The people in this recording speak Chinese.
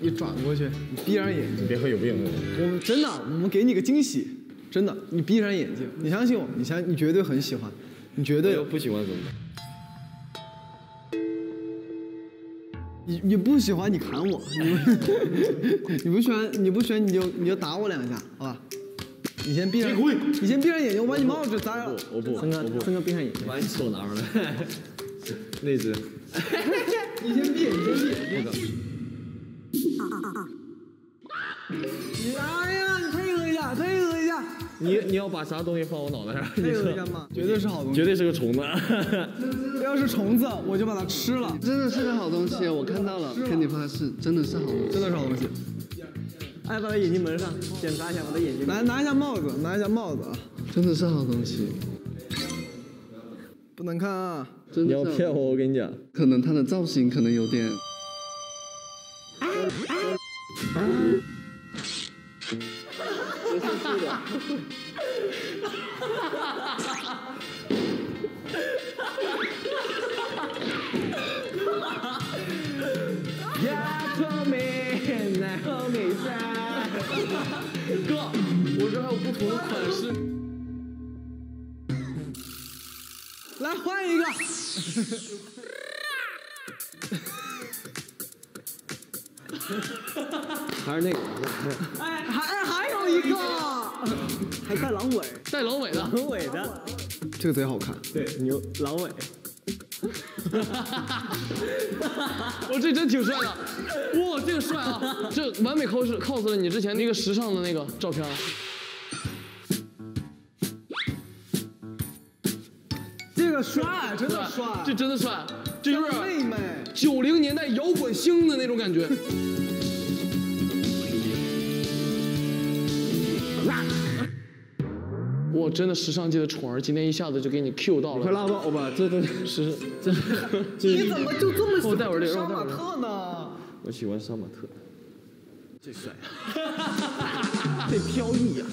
你转过去，你闭上眼睛，别喝有病。我们真的，我们给你个惊喜，真的，你闭上眼睛，你相信我，你相，你绝对很喜欢，你绝对不喜欢怎么办？你你不喜欢你砍我，你不 你不喜欢你不喜欢你就你就打我两下，好吧？你先闭上，你先闭上眼睛，我把你帽子摘了。我不，森哥森哥闭上眼睛，把你手拿出来。那只，你先闭，你先闭眼睛。你哎呀，你配合一下，配合一下，你你要把啥东西放我脑袋上？配合一下嘛，绝对是好东西。绝对是个虫子。要是虫子，我就把它吃了，真的是个好东西，我看到了，跟你发誓，真的是好东西。真的是好东西。哎，把他眼睛蒙上，检查一下我的眼睛。来拿一下帽子，拿一下帽子啊，真的是好东西，不能看啊。你真的你要骗我，我跟你讲，可能它的造型可能有点，呀，聪明，然后美三。哥，我这还有不同的款式。来换一个，还是那个哎，还还有一个，还带狼尾，带狼尾的。狼尾的，这个贼好看。对，牛狼尾。我这真挺帅的，哇，这个帅啊！这完美 cos cos 了你之前那个时尚的那个照片。这个帅，真的帅，这真的帅，这有点妹妹，九零年代摇滚星的那种感觉。哇，真的时尚界的宠儿，今天一下子就给你 Q 到了。快拉倒吧，这都是这你怎么就这么喜欢杀马特呢？我喜欢杀马特。最帅，最飘逸呀、